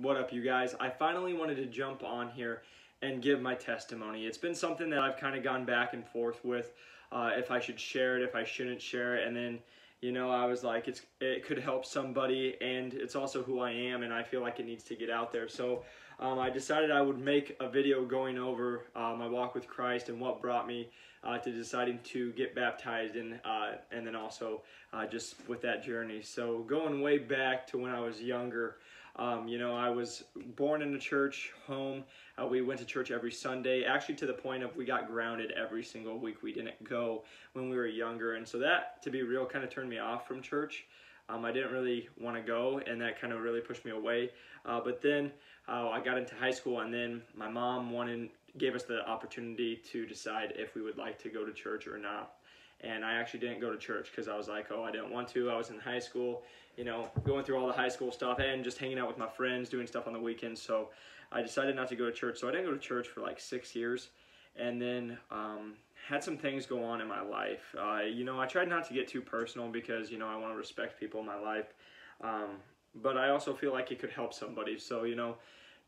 What up, you guys? I finally wanted to jump on here and give my testimony. It's been something that I've kind of gone back and forth with uh, if I should share it, if I shouldn't share it, and then you know I was like, it's it could help somebody, and it's also who I am, and I feel like it needs to get out there. So um, I decided I would make a video going over uh, my walk with Christ and what brought me uh, to deciding to get baptized, and uh, and then also uh, just with that journey. So going way back to when I was younger. Um, you know, I was born in a church home. Uh, we went to church every Sunday, actually to the point of we got grounded every single week. We didn't go when we were younger. And so that, to be real, kind of turned me off from church. Um, I didn't really want to go, and that kind of really pushed me away. Uh, but then uh, I got into high school, and then my mom wanted gave us the opportunity to decide if we would like to go to church or not and I actually didn't go to church because I was like, oh, I didn't want to. I was in high school, you know, going through all the high school stuff and just hanging out with my friends, doing stuff on the weekends. So I decided not to go to church. So I didn't go to church for like six years, and then um, had some things go on in my life. Uh, you know, I tried not to get too personal because you know I want to respect people in my life, um, but I also feel like it could help somebody. So you know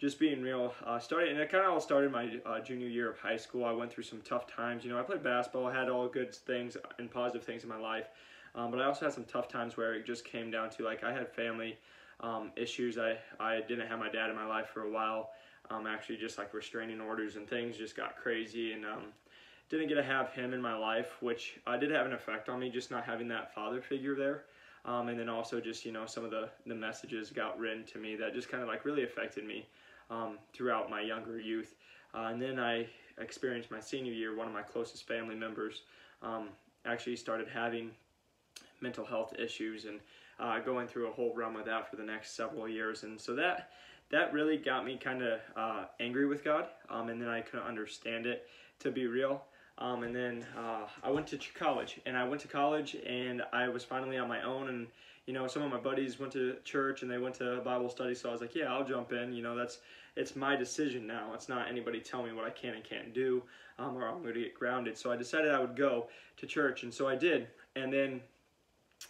just being real, uh, started and it kind of all started my uh, junior year of high school. I went through some tough times. You know, I played basketball, I had all good things and positive things in my life, um, but I also had some tough times where it just came down to like I had family um, issues. I I didn't have my dad in my life for a while. Um, actually, just like restraining orders and things just got crazy and um, didn't get to have him in my life, which uh, did have an effect on me. Just not having that father figure there. Um, and then also just you know some of the the messages got written to me that just kind of like really affected me um, throughout my younger youth. Uh, and then I experienced my senior year, one of my closest family members um, actually started having mental health issues and uh, going through a whole run with that for the next several years. And so that that really got me kind of uh, angry with God, um, and then I couldn't understand it to be real. Um, and then uh, I went to college, and I went to college, and I was finally on my own, and you know, some of my buddies went to church and they went to Bible study, so I was like, yeah, I'll jump in. You know, that's it's my decision now. It's not anybody telling me what I can and can't do, um, or I'm going to get grounded. So I decided I would go to church, and so I did. And then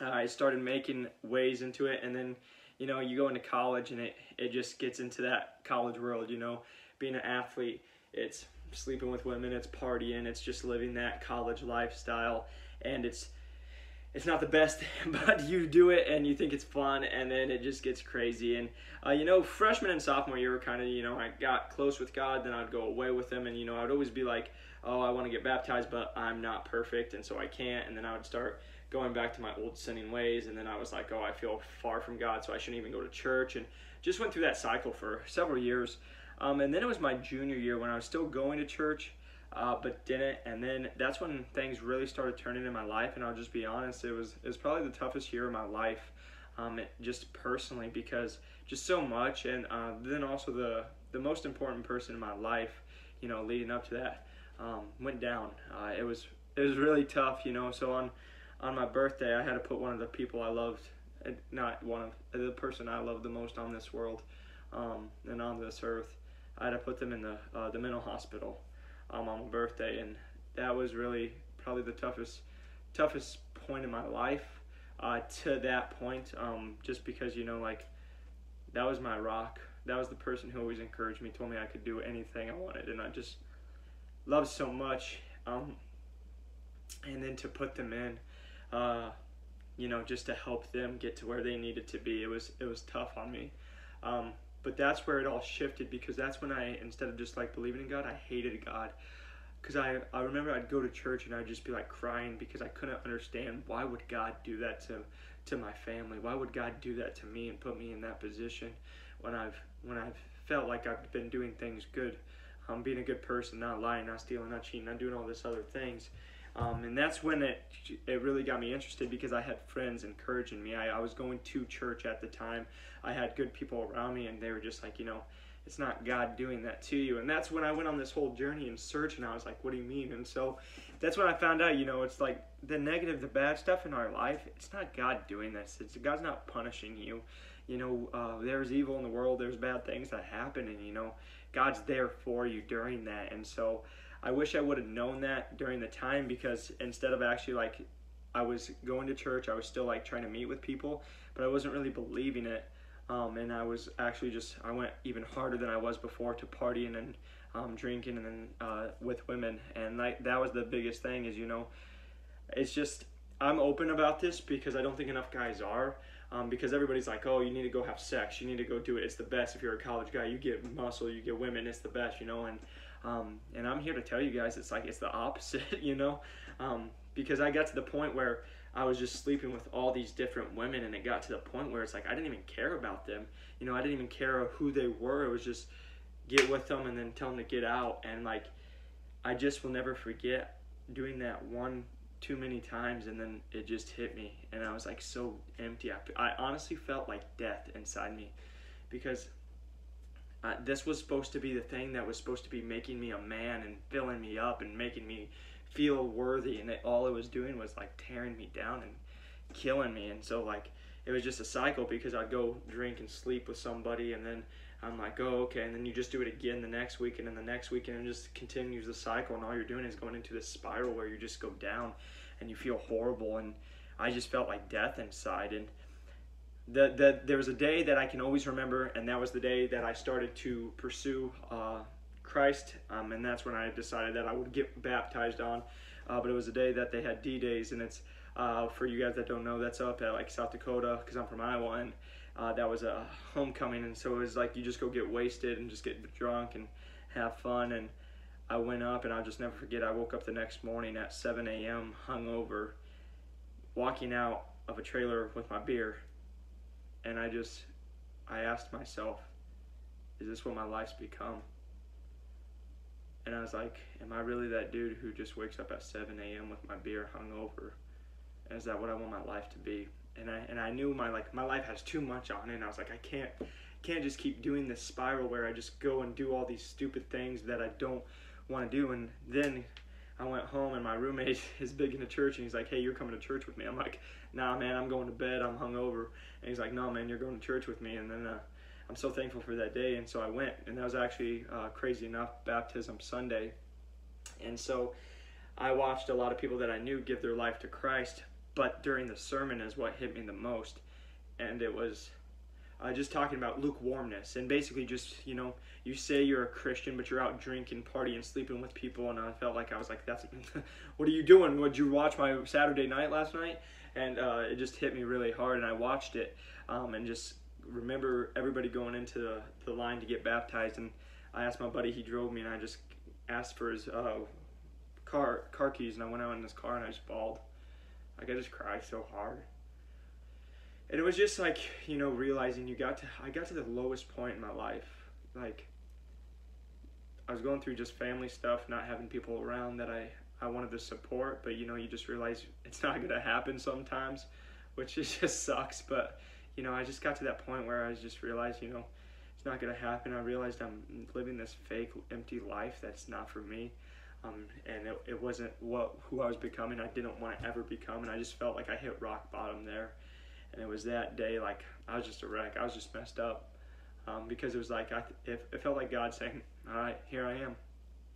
uh, I started making ways into it, and then you know, you go into college and it it just gets into that college world. You know, being an athlete, it's sleeping with women, it's partying, it's just living that college lifestyle, and it's it's not the best, but you do it and you think it's fun, and then it just gets crazy. And uh, you know, freshman and sophomore year were kind of you know I got close with God, then I'd go away with Him, and you know I'd always be like, oh, I want to get baptized, but I'm not perfect, and so I can't. And then I would start going back to my old sinning ways, and then I was like, oh, I feel far from God, so I shouldn't even go to church, and just went through that cycle for several years. Um, and then it was my junior year when I was still going to church uh, but didn't. And then that's when things really started turning in my life. And I'll just be honest, it was it was probably the toughest year of my life, um, it, just personally because just so much. And uh, then also the the most important person in my life, you know, leading up to that, um, went down. Uh, it was it was really tough, you know. So on on my birthday, I had to put one of the people I loved, not one of the person I loved the most on this world, um, and on this earth. I had to put them in the uh, the mental hospital um, on my birthday, and that was really probably the toughest toughest point in my life uh, to that point. Um, just because you know, like that was my rock. That was the person who always encouraged me, told me I could do anything I wanted, and I just loved so much. Um, and then to put them in, uh, you know, just to help them get to where they needed to be, it was it was tough on me. Um, but that's where it all shifted because that's when I, instead of just like believing in God, I hated God. Because I, I remember I'd go to church and I'd just be like crying because I couldn't understand why would God do that to, to my family? Why would God do that to me and put me in that position when I've, when I've felt like I've been doing things good? I'm um, being a good person, not lying, not stealing, not cheating, not doing all this other things. Um, and that's when it it really got me interested because I had friends encouraging me. I, I was going to church at the time. I had good people around me, and they were just like, you know, it's not God doing that to you. And that's when I went on this whole journey in search, and I was like, what do you mean? And so that's when I found out, you know, it's like the negative, the bad stuff in our life. It's not God doing this. It's God's not punishing you. You know, uh, there's evil in the world. There's bad things that happen, and you know, God's there for you during that. And so I wish I would have known that during the time because instead of actually like I was going to church, I was still like trying to meet with people, but I wasn't really believing it. Um, and I was actually just I went even harder than I was before to partying and um, drinking and then uh, with women and like that was the biggest thing is you know it's just I'm open about this because I don't think enough guys are um, because everybody's like oh you need to go have sex you need to go do it it's the best if you're a college guy you get muscle you get women it's the best you know and um, and I'm here to tell you guys it's like it's the opposite you know um, because I got to the point where I was just sleeping with all these different women, and it got to the point where it's like I didn't even care about them. You know, I didn't even care who they were. It was just get with them and then tell them to get out. And like, I just will never forget doing that one too many times, and then it just hit me, and I was like so empty. I, I honestly felt like death inside me, because. Uh, this was supposed to be the thing that was supposed to be making me a man and filling me up and making me feel worthy and it, all it was doing was like tearing me down and killing me. And so like it was just a cycle because I'd go drink and sleep with somebody and then I'm like oh okay and then you just do it again the next week and then the next week and it just continues the cycle and all you're doing is going into this spiral where you just go down and you feel horrible. And I just felt like death inside and the, the, there was a day that I can always remember and that was the day that I started to pursue uh, Christ, um, and that's when I decided that I would get baptized on. Uh, but it was a day that they had D days, and it's uh, for you guys that don't know, that's up at like South Dakota because I'm from Iowa, and uh, that was a homecoming, and so it was like you just go get wasted and just get drunk and have fun. And I went up, and I'll just never forget. I woke up the next morning at 7 a.m. hungover, walking out of a trailer with my beer, and I just I asked myself, is this what my life's become? And I was like, am I really that dude who just wakes up at 7 a.m. with my beer hungover? Is that what I want my life to be? And I and I knew my like my life has too much on it. And I was like, I can't can't just keep doing this spiral where I just go and do all these stupid things that I don't want to do. And then I went home and my roommate is big into church and he's like, hey, you're coming to church with me. I'm like, nah, man, I'm going to bed. I'm hungover. And he's like, no, man, you're going to church with me. And then uh, I'm so thankful for that day. And so I went, and that was actually uh, crazy enough, baptism Sunday. And so I watched a lot of people that I knew give their life to Christ, but during the sermon is what hit me the most. And it was uh, just talking about lukewarmness and basically just, you know, you say you're a Christian, but you're out drinking, partying, sleeping with people. And I felt like I was like, that's, what are you doing? Would you watch my Saturday night last night? And uh, it just hit me really hard, and I watched it um, and just remember everybody going into the, the line to get baptized, and I asked my buddy, he drove me, and I just asked for his uh, car car keys, and I went out in his car and I just bawled. Like I just cried so hard. And it was just like, you know, realizing you got to I got to the lowest point in my life. Like I was going through just family stuff, not having people around that I I wanted to support, but you know, you just realize it's not to happen sometimes, which just sucks, but you know, I just got to that point where I just realized, you know, it's not gonna happen. I realized I'm living this fake, empty life that's not for me, um, and it, it wasn't what who I was becoming. I didn't want to ever become, and I just felt like I hit rock bottom there. And it was that day, like I was just a wreck. I was just messed up um, because it was like I, it, it felt like God saying, "All right, here I am.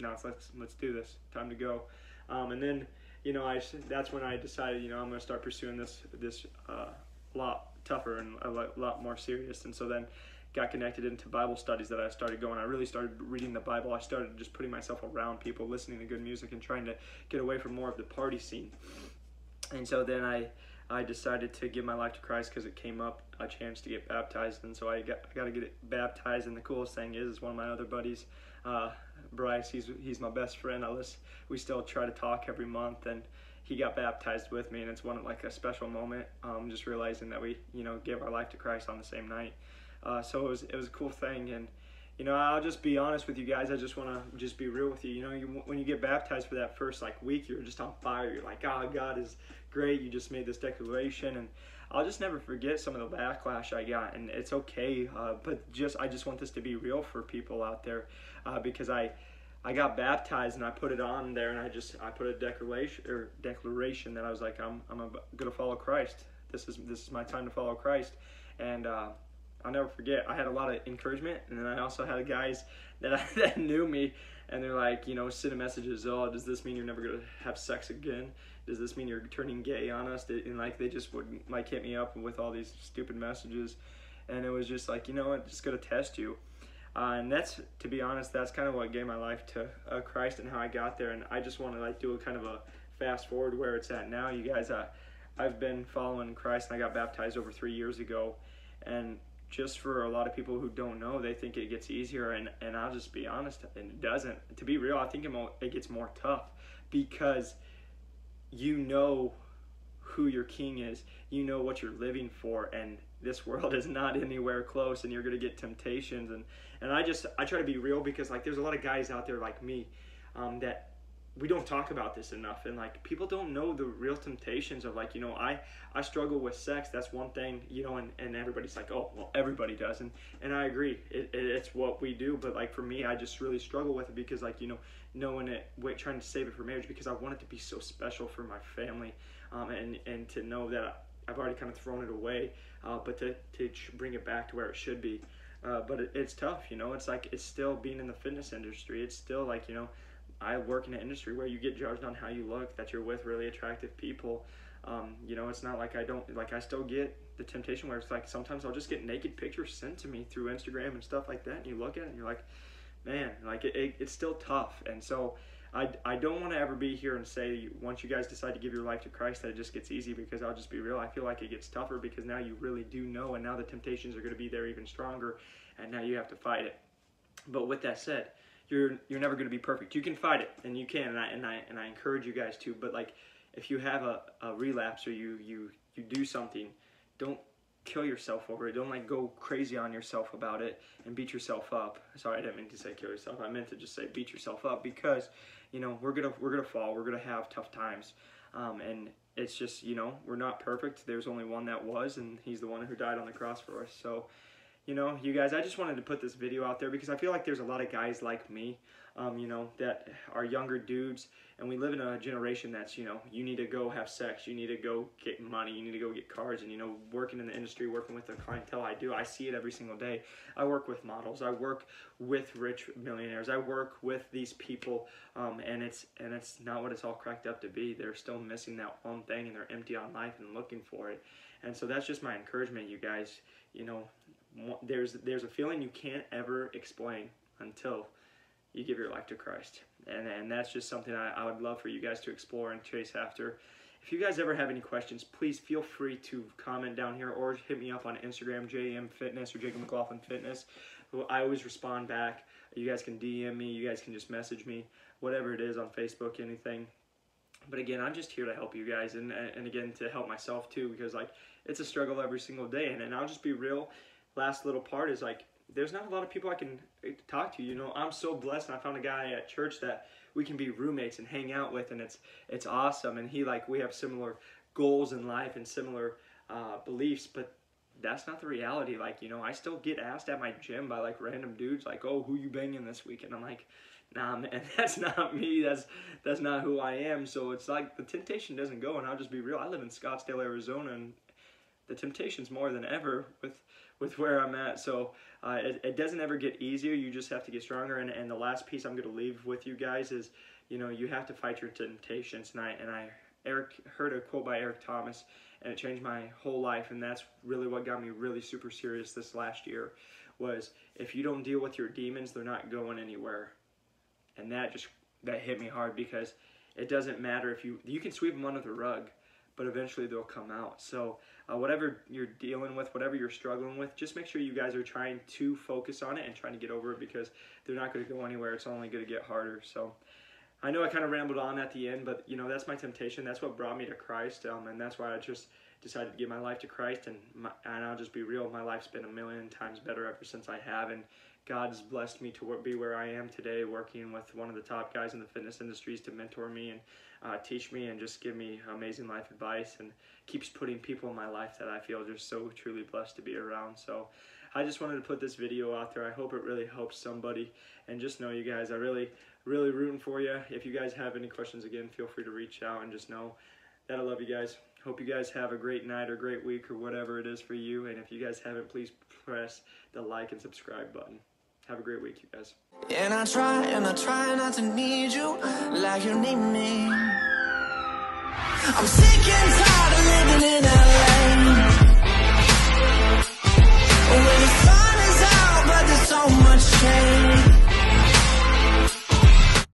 Now let's let's do this. Time to go." Um, and then, you know, I that's when I decided, you know, I'm gonna start pursuing this this uh, lot tougher and a lot more serious. And so then got connected into Bible studies that I started going. I really started reading the Bible. I started just putting myself around people, listening to good music, and trying to get away from more of the party scene. And so then I I decided to give my life to Christ because it came up a chance to get baptized, and so I got I got to get baptized. And the coolest thing is, is one of my other buddies, uh, Bryce. He's he's my best friend. I we still try to talk every month, and he got baptized with me, and it's one like a special moment. Um, just realizing that we, you know, gave our life to Christ on the same night. Uh, so it was it was a cool thing, and you know, I'll just be honest with you guys. I just want to just be real with you. You know, you, when you get baptized for that first like week, you're just on fire. You're like, oh, God is great. You just made this declaration, and I'll just never forget some of the backlash I got, and it's okay. Uh, but just I just want this to be real for people out there, uh, because I I got baptized and I put it on there and I just I put a declaration or declaration that I was like I'm I'm gonna follow Christ. This is this is my time to follow Christ, and uh, I'll never forget. I had a lot of encouragement, and then I also had guys that I, that knew me, and they're like, you know, sending messages. Oh, does this mean you're never gonna have sex again? Does this mean you're turning gay on us? And like they just would like hit me up with all these stupid messages, and it was just like you know what, just gonna test you. Uh, and that's to be honest, that's kind of what gave my life to uh, Christ and how I got there. And I just want to like do a kind of a fast forward where it's at now. You guys, uh, I've been following Christ and I got baptized over three years ago, and just for a lot of people who don't know, they think it gets easier, and, and I'll just be honest, and it doesn't. To be real, I think it, gets more tough because you know who your king is, you know what you're living for, and this world is not anywhere close, and you're gonna get temptations, and and I just I try to be real because like there's a lot of guys out there like me um, that we don't talk about this enough and like people don't know the real temptations of like you know i i struggle with sex that's one thing you know and, and everybody's like oh well everybody does and and i agree it, it, it's what we do but like for me i just really struggle with it because like you know knowing it wait, trying to save it for marriage because i want it to be so special for my family um, and and to know that i've already kind of thrown it away uh, but to, to bring it back to where it should be uh, but it, it's tough you know it's like it's still being in the fitness industry it's still like you know I work in an industry where you get judged on how you look, that you're with really attractive people. Um, you know, it's not like I don't like I still get the temptation where it's like sometimes I'll just get naked pictures sent to me through Instagram and stuff like that, and you look at it and you're like, man, like it, it, it's still tough. And so I, I don't want to ever be here and say once you guys decide to give your life to Christ that it just gets easy because I'll just be real. I feel like it gets tougher because now you really do know, and now the temptations are going to be there even stronger, and now you have to fight it. But with that said, you're you're never going to be perfect. You can fight it, and you can, and I and I and I encourage you guys to. But like, if you have a, a relapse or you you you do something, don't kill yourself over it. Don't like go crazy on yourself about it and beat yourself up. Sorry, I didn't mean to say kill yourself. I meant to just say beat yourself up because you know we're gonna we're gonna fall. We're gonna have tough times, um, and it's just you know we're not perfect. There's only one that was, and he's the one who died on the cross for us. So you know, you guys, I just wanted to put this video out there because I feel like there's a lot of guys like me, um, you know, that are younger dudes, and we live in a generation that's, you know, you need to go have sex, you need to go get money, you need to go get cars, and, you know, working in the industry, working with the clientele I do, I see it every single day. I work with models, I work with rich millionaires, I work with these people, um, and it's and it's not what it's all cracked up to be. They're still missing that one thing, and they're empty on life and looking for it. And so that's just my encouragement, you guys. You know, there's there's a feeling you can't ever explain until you give your life to Christ. And, and that's just something I, I would love for you guys to explore and chase after. If you guys ever have any questions, please feel free to comment down here or hit me up on Instagram, JM Fitness or Jacob McLaughlin Fitness. I always respond back. You guys can DM me, you guys can just message me, whatever it is on Facebook, anything. But again, I'm just here to help you guys and, and again to help myself too because like it's a struggle every single day and, and I'll just be real last little part is like there's not a lot of people I can eh, talk to. You know, I'm so blessed, I found a guy at church that we can be roommates and hang out with, and it's it's awesome. And he like we have similar goals in life and similar uh, beliefs, but that's not the reality. Like you know, I still get asked at my gym by like random dudes, like, "Oh, who you banging this week?" And I'm like, "Nah, man, that's not me. That's that's not who I am." So it's like the temptation doesn't go, and I'll just be real. I live in Scottsdale, Arizona, and the temptation's more than ever with with where I'm at. So uh, it, it, doesn't ever get easier. You just have to get stronger. And, and the last piece I'm going to leave with you guys is, you know, you have to fight your temptations. And I, and I Eric heard a quote by Eric Thomas, and it changed my whole life. And that's really what got me really super serious this last year. Was if you don't deal with your demons, they're not going anywhere. And that just that hit me hard because it doesn't matter if you you can sweep them under the rug but eventually they'll come out. So uh, whatever you're dealing with, whatever you're struggling with, just make sure you guys are trying to focus on it and trying to get over it because they're not going to go anywhere. It's only going to get harder. So I know I kind of rambled on at the end, but you know that's my temptation. That's what brought me to Christ, um, and that's why I just decided to give my life to Christ. And my, and I'll just be real, my life's been a million times better ever since I have. And God's blessed me to be where I am today, working with one of the top guys in the fitness industries to mentor me and uh, teach me and just give me amazing life advice and keeps putting people in my life that I feel just so truly blessed to be around. So I just wanted to put this video out there. I hope it really helps somebody and just know you guys, I really, really rooting for you. If you guys have any questions, again, feel free to reach out and just know that I love you guys. Hope you guys have a great night or great week or whatever it is for you. And if you guys haven't, please press the like and subscribe button. Have a great week, you guys. And I try and I try not to need you like you need me. I'm sick and tired of living in LA. When the sun is out, but there's so much change.